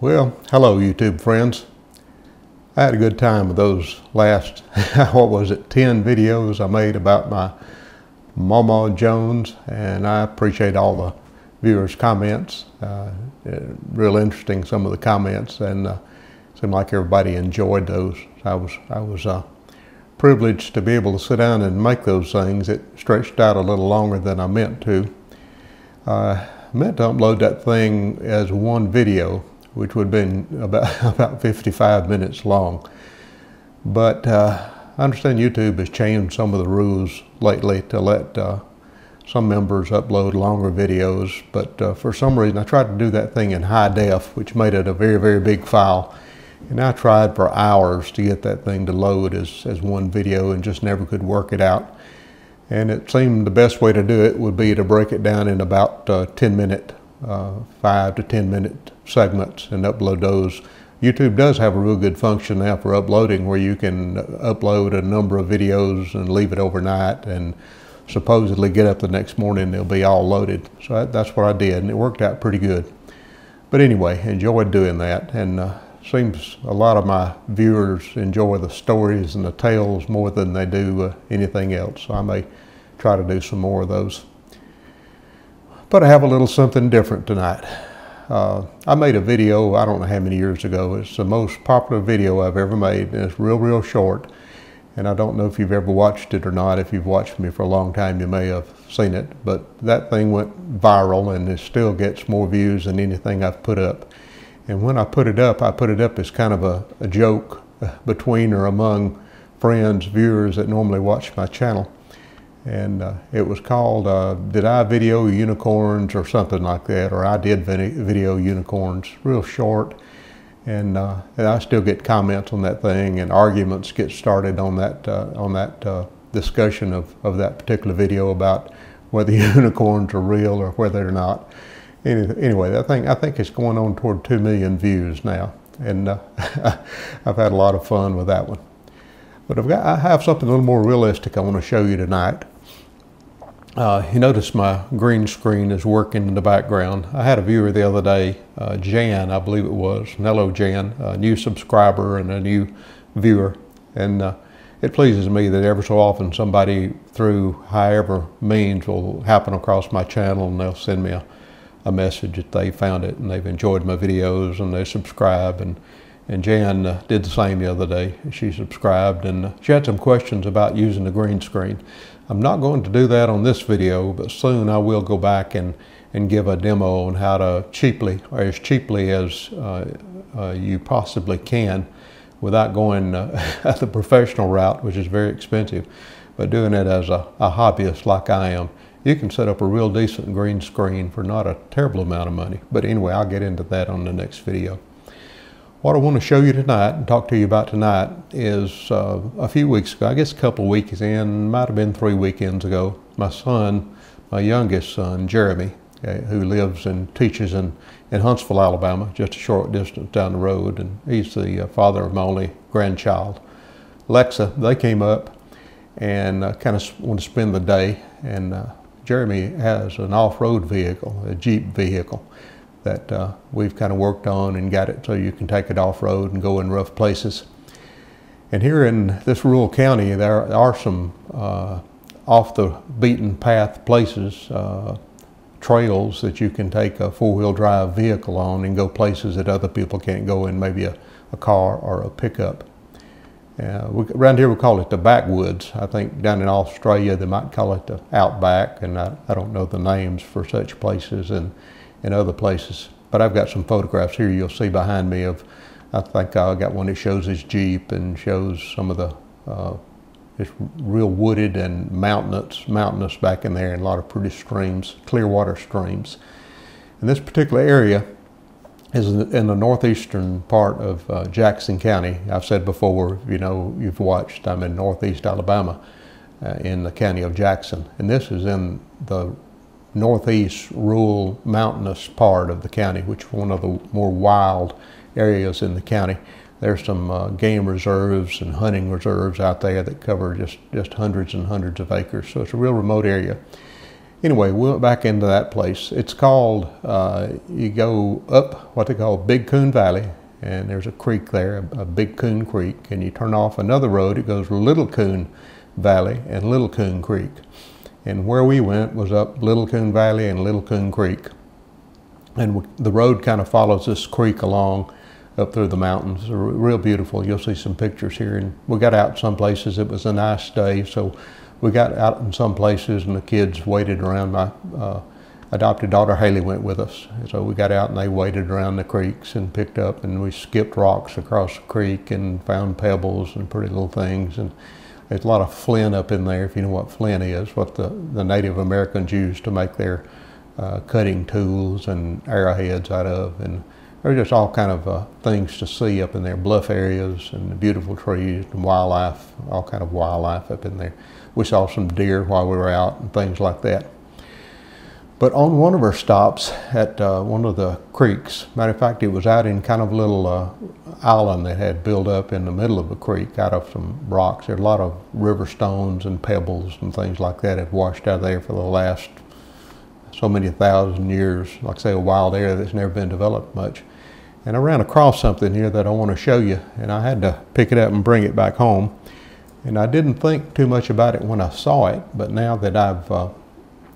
Well, hello YouTube friends. I had a good time with those last, what was it, 10 videos I made about my Mama Jones and I appreciate all the viewers' comments. Uh, real interesting some of the comments and uh, seemed like everybody enjoyed those. I was, I was uh, privileged to be able to sit down and make those things. It stretched out a little longer than I meant to. I meant to upload that thing as one video which would have been about, about 55 minutes long. But uh, I understand YouTube has changed some of the rules lately to let uh, some members upload longer videos, but uh, for some reason I tried to do that thing in high def, which made it a very, very big file. And I tried for hours to get that thing to load as, as one video and just never could work it out. And it seemed the best way to do it would be to break it down in about uh, 10 minute five to 10 minute segments and upload those. YouTube does have a real good function now for uploading where you can upload a number of videos and leave it overnight and supposedly get up the next morning they'll be all loaded. So that, that's what I did and it worked out pretty good. But anyway, enjoyed doing that and uh, seems a lot of my viewers enjoy the stories and the tales more than they do uh, anything else. So I may try to do some more of those. But I have a little something different tonight. Uh, I made a video, I don't know how many years ago. It's the most popular video I've ever made, and it's real, real short. And I don't know if you've ever watched it or not. If you've watched me for a long time, you may have seen it. But that thing went viral, and it still gets more views than anything I've put up. And when I put it up, I put it up as kind of a, a joke between or among friends, viewers that normally watch my channel and uh, it was called uh, Did I Video Unicorns or something like that, or I Did Video Unicorns, real short. And, uh, and I still get comments on that thing and arguments get started on that, uh, on that uh, discussion of, of that particular video about whether unicorns are real or whether they're not. Anyway, I think, I think it's going on toward 2 million views now. And uh, I've had a lot of fun with that one. But I've got, I have something a little more realistic I want to show you tonight. Uh, you notice my green screen is working in the background. I had a viewer the other day, uh, Jan, I believe it was. Hello, Jan, a new subscriber and a new viewer. And uh, it pleases me that ever so often somebody through however means will happen across my channel and they'll send me a, a message that they found it and they've enjoyed my videos and they subscribe. And, and Jan uh, did the same the other day. She subscribed and uh, she had some questions about using the green screen. I'm not going to do that on this video, but soon I will go back and, and give a demo on how to cheaply, or as cheaply as uh, uh, you possibly can, without going uh, the professional route, which is very expensive, but doing it as a, a hobbyist like I am. You can set up a real decent green screen for not a terrible amount of money. But anyway, I'll get into that on the next video. What I want to show you tonight and talk to you about tonight is uh, a few weeks ago, I guess a couple of weeks in, might have been three weekends ago, my son, my youngest son, Jeremy, uh, who lives and teaches in, in Huntsville, Alabama, just a short distance down the road, and he's the uh, father of my only grandchild. Lexa, they came up and uh, kind of want to spend the day, and uh, Jeremy has an off-road vehicle, a Jeep vehicle that uh, we've kind of worked on and got it so you can take it off-road and go in rough places. And here in this rural county, there are some uh, off the beaten path places, uh, trails that you can take a four-wheel drive vehicle on and go places that other people can't go in, maybe a, a car or a pickup. Uh, we, around here we call it the backwoods. I think down in Australia they might call it the outback, and I, I don't know the names for such places. And in other places. But I've got some photographs here you'll see behind me of, I think I got one that shows his Jeep and shows some of the, uh, it's real wooded and mountainous, mountainous back in there and a lot of pretty streams, clear water streams. And this particular area is in the northeastern part of uh, Jackson County. I've said before, you know, you've watched, I'm in northeast Alabama uh, in the county of Jackson. And this is in the northeast rural mountainous part of the county, which is one of the more wild areas in the county. There's some uh, game reserves and hunting reserves out there that cover just, just hundreds and hundreds of acres. So it's a real remote area. anyway, we went back into that place. It's called, uh, you go up what they call Big Coon Valley, and there's a creek there, a, Big Coon Creek, and you turn off another road, it goes Little Coon Valley and Little Coon Creek. And where we went was up Little Coon Valley and Little Coon Creek. And the road kind of follows this creek along up through the mountains. Real beautiful. You'll see some pictures here. And we got out some places. It was a nice day, so we got out in some places and the kids waited around. My uh, adopted daughter Haley went with us. So we got out and they waited around the creeks and picked up and we skipped rocks across the creek and found pebbles and pretty little things. And there's a lot of flint up in there, if you know what flint is, what the, the Native Americans used to make their uh, cutting tools and arrowheads out of. And there's just all kind of uh, things to see up in there, bluff areas and beautiful trees and wildlife, all kind of wildlife up in there. We saw some deer while we were out and things like that. But on one of our stops at uh, one of the creeks, matter of fact, it was out in kind of a little uh, island that had built up in the middle of the creek out of some rocks. There are a lot of river stones and pebbles and things like that had washed out of there for the last so many thousand years, like say a wild area that's never been developed much. And I ran across something here that I want to show you, and I had to pick it up and bring it back home. And I didn't think too much about it when I saw it, but now that I've uh,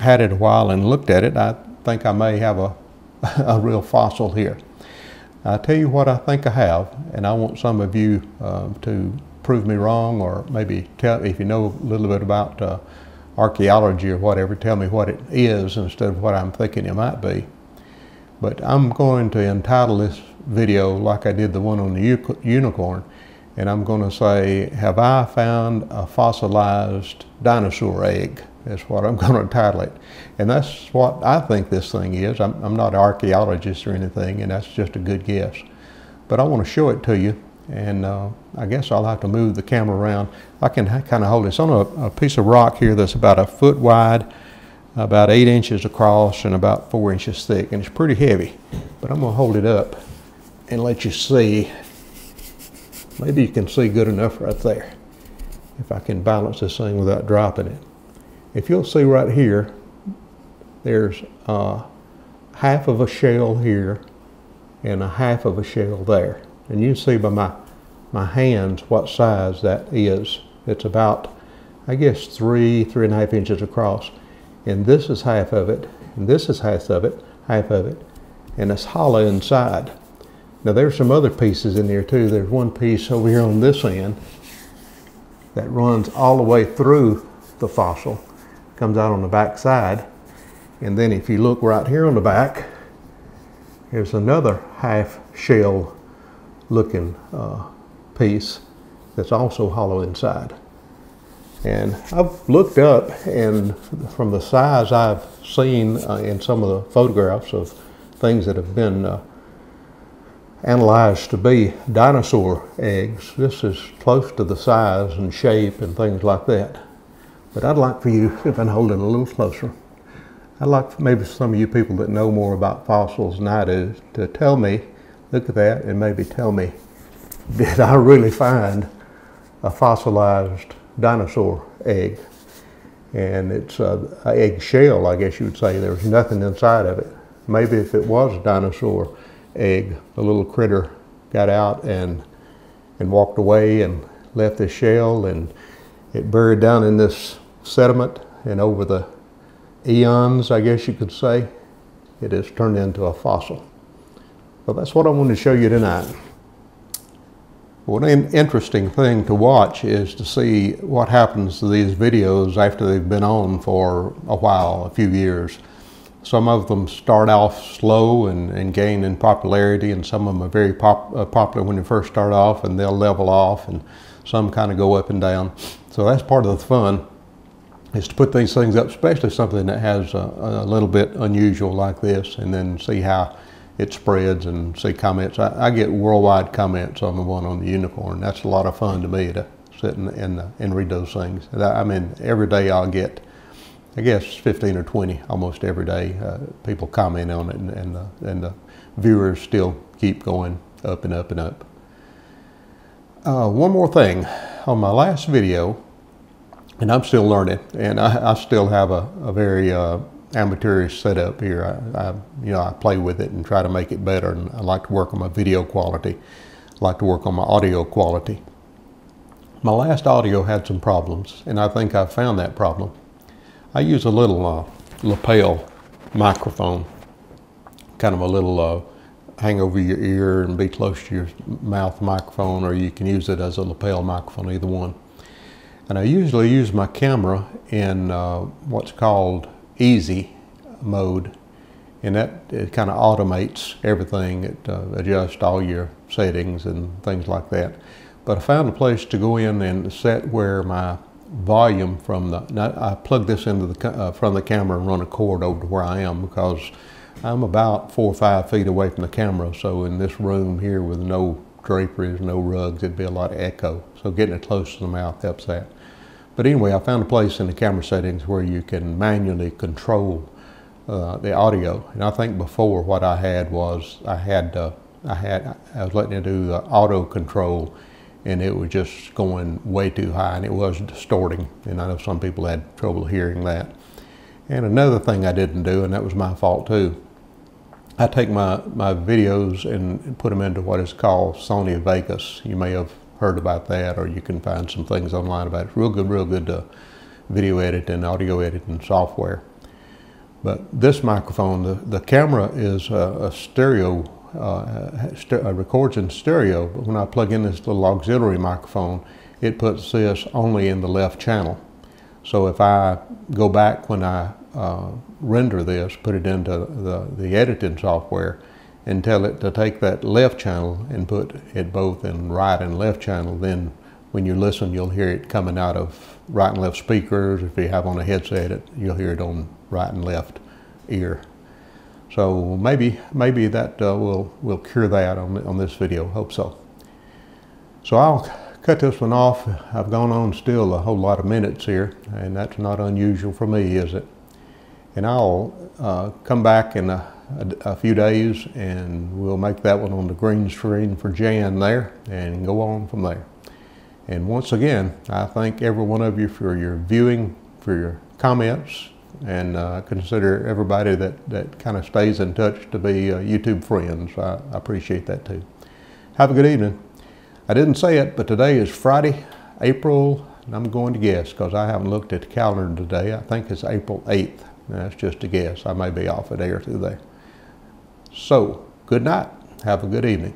had it a while and looked at it, I think I may have a, a real fossil here. I tell you what I think I have, and I want some of you uh, to prove me wrong or maybe tell, if you know a little bit about uh, archaeology or whatever, tell me what it is instead of what I'm thinking it might be. But I'm going to entitle this video like I did the one on the unicorn, and I'm going to say, have I found a fossilized dinosaur egg? Is what I'm going to title it. And that's what I think this thing is. I'm, I'm not an archaeologist or anything, and that's just a good guess. But I want to show it to you, and uh, I guess I'll have to move the camera around. I can kind of hold. It's on a, a, piece of rock here that's about a foot wide, about eight inches across, and about four inches thick, and it's pretty heavy. But I'm going to hold it up and let you see. Maybe you can see good enough right there if I can balance this thing without dropping it if you'll see right here, there's uh, half of a shell here and a half of a shell there. And you see by my, my hands what size that is. It's about, I guess, three, three and a half inches across. And this is half of it, and this is half of it, half of it, and it's hollow inside. Now there's some other pieces in there too. There's one piece over here on this end that runs all the way through the fossil comes out on the back side. And then if you look right here on the back, there's another half shell looking uh, piece that's also hollow inside. And I've looked up and from the size I've seen uh, in some of the photographs of things that have been uh, analyzed to be dinosaur eggs, this is close to the size and shape and things like that. But I'd like for you, if I can hold it a little closer, I'd like for maybe some of you people that know more about fossils than I do to tell me, look at that and maybe tell me, did I really find a fossilized dinosaur egg? And it's an egg shell, I guess you would say. There's nothing inside of it. Maybe if it was a dinosaur egg, the little critter got out and, and walked away and left the shell and it buried down in this sediment and over the eons, I guess you could say, it has turned into a fossil. Well, that's what I want to show you tonight. One interesting thing to watch is to see what happens to these videos after they've been on for a while, a few years. Some of them start off slow and, and gain in popularity, and some of them are very pop, uh, popular when they first start off, and they'll level off, and some kind of go up and down. So that's part of the fun is to put these things up, especially something that has a, a, little bit unusual like this, and then see how it spreads and see comments. I, I, get worldwide comments on the one on the unicorn. That's a lot of fun to me to sit and, and, and read those things. I mean, every day I'll get, I guess, 15 or 20 almost every day. Uh, people comment on it, and, and, the, and the viewers still keep going up and up and up. Uh, one more thing. On my last video, and I'm still learning, and I, I still have a, a very uh, amateurish setup here. I, I, you know, I play with it and try to make it better, and I like to work on my video quality. I like to work on my audio quality. My last audio had some problems, and I think I found that problem. I use a little uh, lapel microphone, kind of a little uh, hang over your ear and be close to your mouth microphone, or you can use it as a lapel microphone, either one. And I usually use my camera in uh, what's called easy mode. And that it kind of automates everything. It uh, adjusts all your settings and things like that. But I found a place to go in and set where my volume from the, I plug this into the, uh, from the camera and run a cord over to where I am because I'm about four or five feet away from the camera. So in this room here with no draperies, no rugs, it'd be a lot of echo. So getting it close to the mouth helps that. But anyway, I found a place in the camera settings where you can manually control uh, the audio. And I think before what I had was I had uh, I had I was letting it do auto control, and it was just going way too high, and it was distorting. And I know some people had trouble hearing that. And another thing I didn't do, and that was my fault too. I take my, my videos and put them into what is called Sony Vegas. You may have heard about that, or you can find some things online about it. It's real good, real good uh, video editing, audio editing software. But this microphone, the, the camera is a, a stereo, uh, st uh, records in stereo, but when I plug in this little auxiliary microphone, it puts this only in the left channel. So if I go back when I uh, render this, put it into the, the editing software, and tell it to take that left channel and put it both in right and left channel, then when you listen, you'll hear it coming out of right and left speakers. If you have on a headset, it, you'll hear it on right and left ear. So maybe maybe that uh, will will cure that on on this video. Hope so. So I'll cut this one off. I've gone on still a whole lot of minutes here, and that's not unusual for me, is it? And I'll uh, come back in a a, a, few days and we'll make that one on the green screen for Jan there and go on from there. And once again, I thank every one of you for your viewing, for your comments, and uh, consider everybody that, that kind of stays in touch to be uh, YouTube friends. I, appreciate that too. Have a good evening. I didn't say it, but today is Friday, April, I'm going to guess because I haven't looked at the calendar today. I think it's April 8th. That's just a guess. I may be off a day or two there. So, good night. Have a good evening.